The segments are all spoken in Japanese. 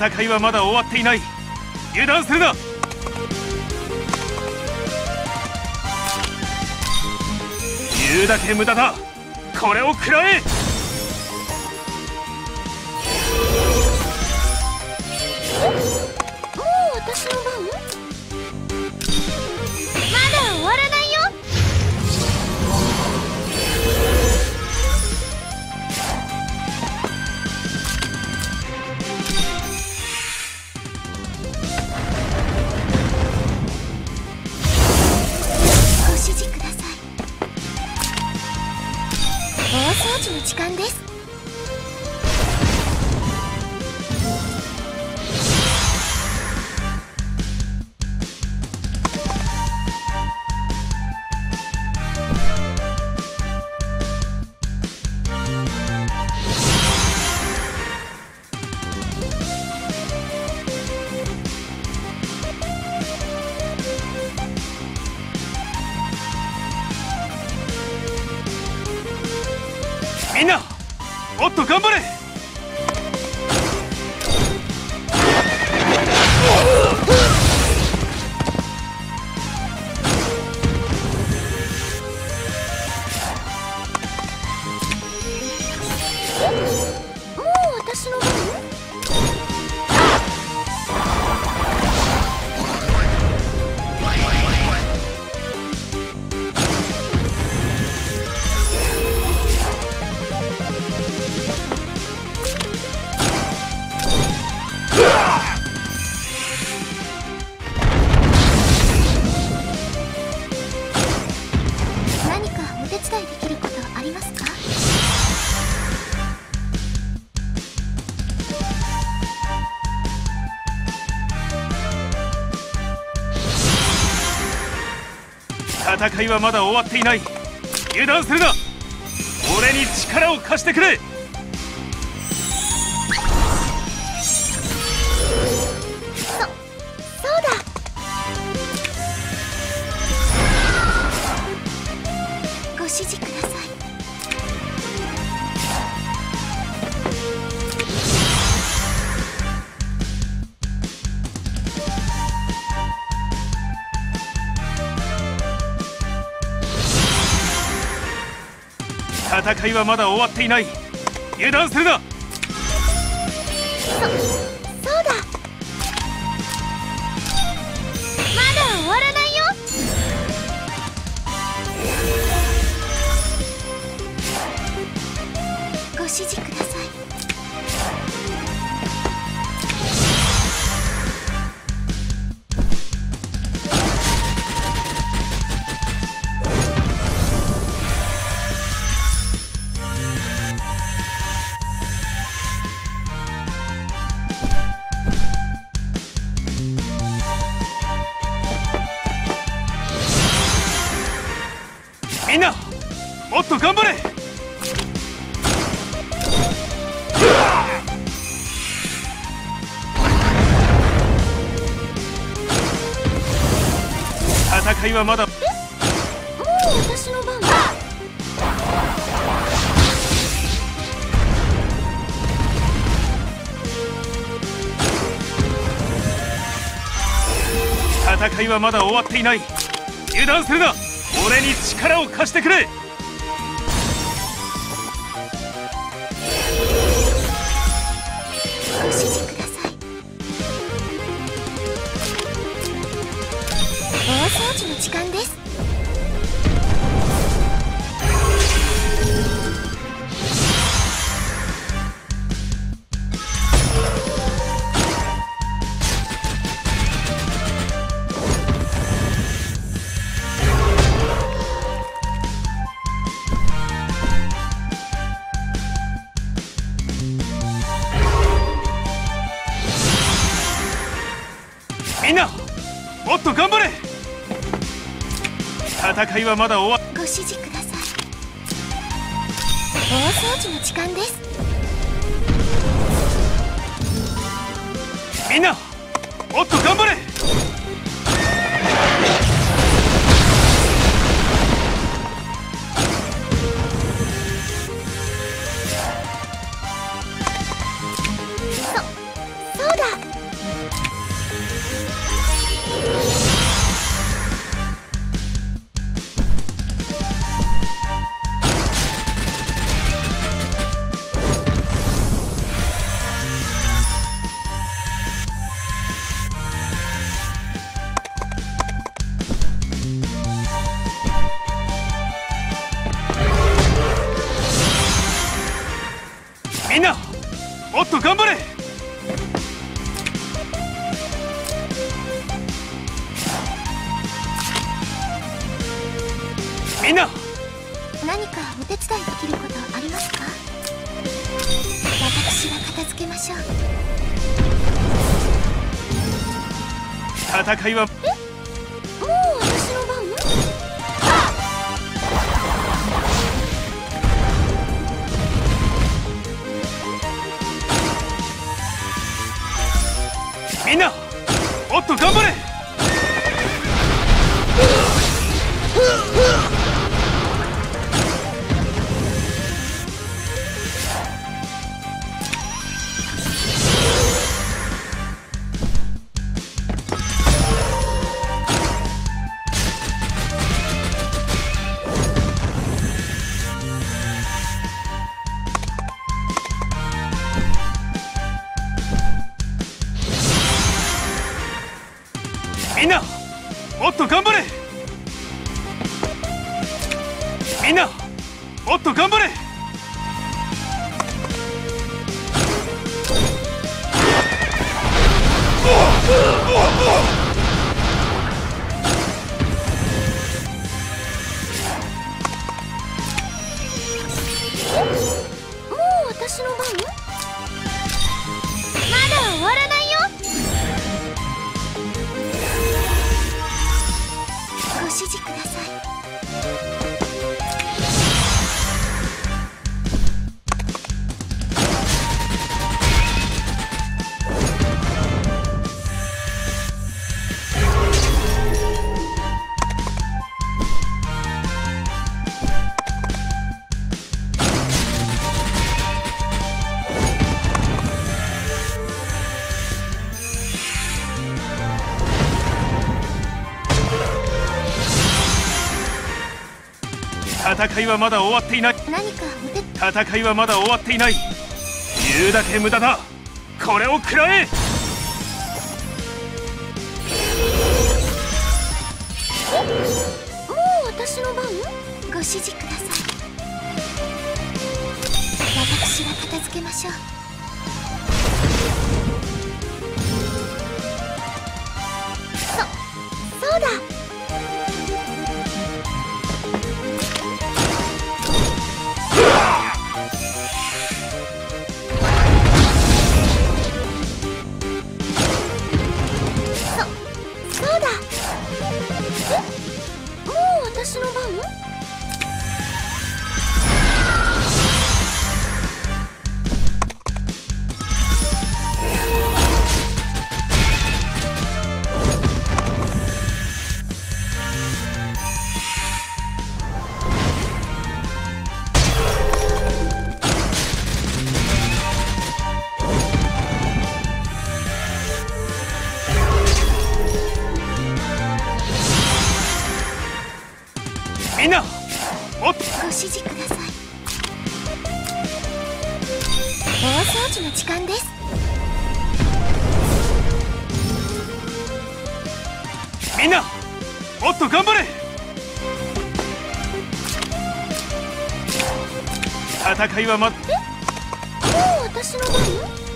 戦いはまだ終わっていない。油断するな。言うだけ無駄だ。これを食らえ。大掃除の時間です。みんなもっと頑張れ。戦いはまだ終わっていない。油断するな。俺に力を貸してくれ。戦いはまだ終わっていない。油断するな。そそうだ。まだ終わらないよ。ご指示みんなもっと頑張れ。戦いはまだ。もう私の番。戦いはまだ終わっていない。油断するな俺に力を貸してくれ。ご指示ください。大掃除の時間です。もっと頑張れ！戦いはまだ終わご指示ください。大掃除の時間です。みんなもっと頑張れと頑張れ！みんな！何かお手伝いできることありますか？私が片付けましょう。戦いはえ？みんなもっと頑張れ。みんなもっと頑張れ。みんなもっと頑張れ。もう私の番？示ください。戦いはまだ終わっていない。何か。戦いはまだ終わっていない。言うだけ無駄だ。これを食らえ。もう私の番？ご指示ください。私が片付けましょう示ください。大掃除の時間です。みんなもっと頑張れ。戦いはまもう私の番？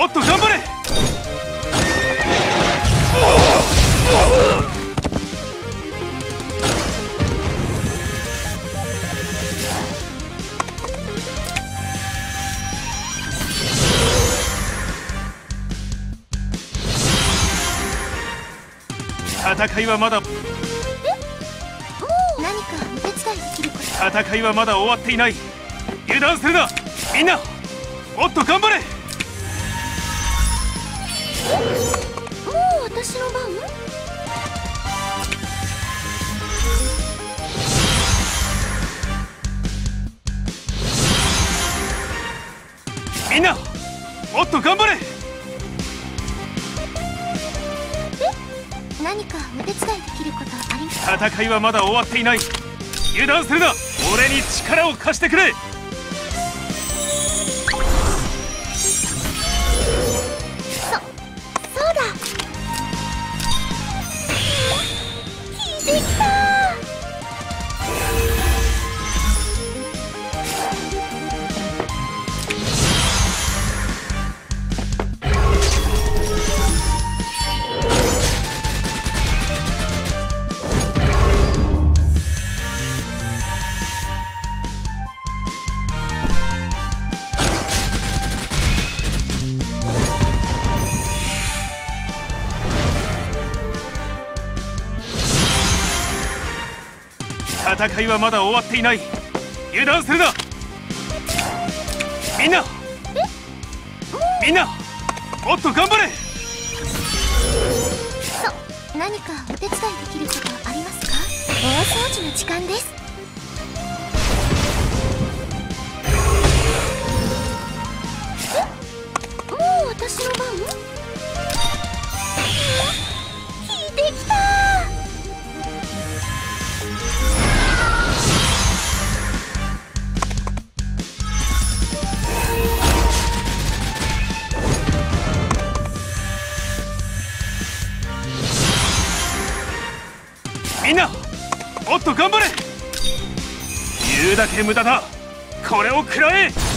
もっと頑張れ！戦いはまだ何かお手伝いできること？戦いはまだ終わっていない。油断するな！みんなもっと頑張れ！もう私の番？みんなもっと頑張れ！何かお手伝いできることあります戦いはまだ終わっていない。油断するな！俺に力を貸してくれ戦いはまだ終わっていない。油断するな。みんなみんなもっと頑張れ。そ何かお手伝いできることありますか？大掃除の時間です。だけ無駄だ。これを食らえ。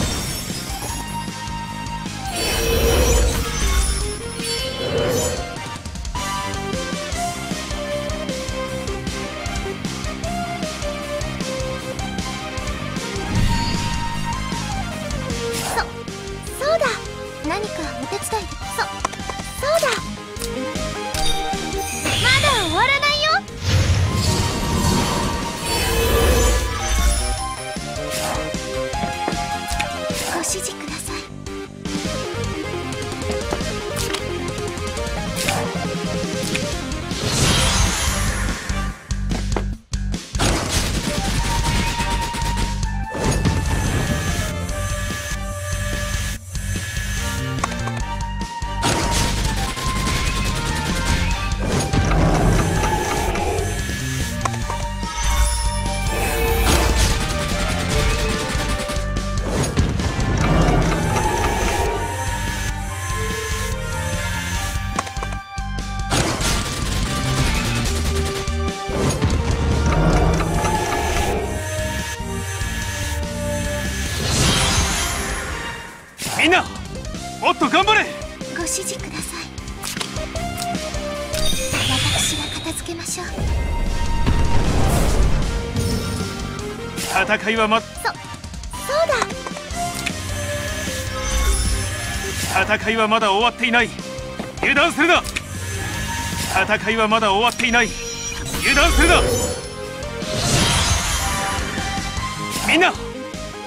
っと頑張れ。ご指示ください。私が片付けましょう。戦いはまそそうだ。戦いはまだ終わっていない。油断するな。戦いはまだ終わっていない。油断するな。みんな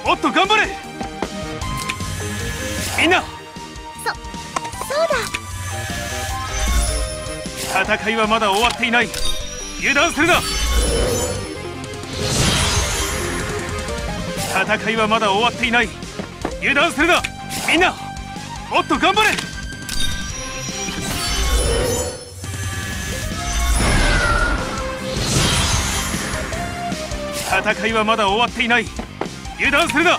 もっと頑張れ。みんなそそうだ戦いはまだ終わっていない。油断するな。戦いはまだ終わっていない。油断するな。みんなもっと頑張れ。戦いはまだ終わっていない。油断するな。